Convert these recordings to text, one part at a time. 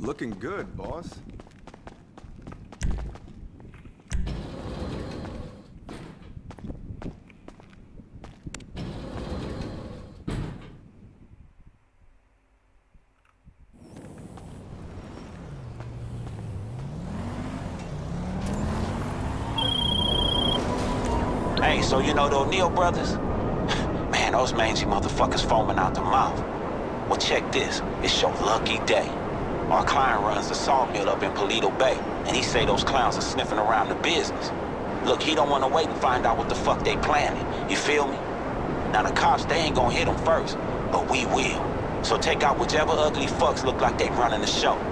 Looking good, boss. Hey, so you know the O'Neil brothers? Man, those mangy motherfuckers foaming out the mouth. Well, check this. It's your lucky day. Our client runs the sawmill up in Paleto Bay, and he say those clowns are sniffing around the business. Look, he don't want to wait and find out what the fuck they planning. You feel me? Now, the cops, they ain't gonna hit him first, but we will. So take out whichever ugly fucks look like they running the show.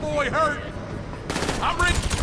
Boy hurt. I'm ready.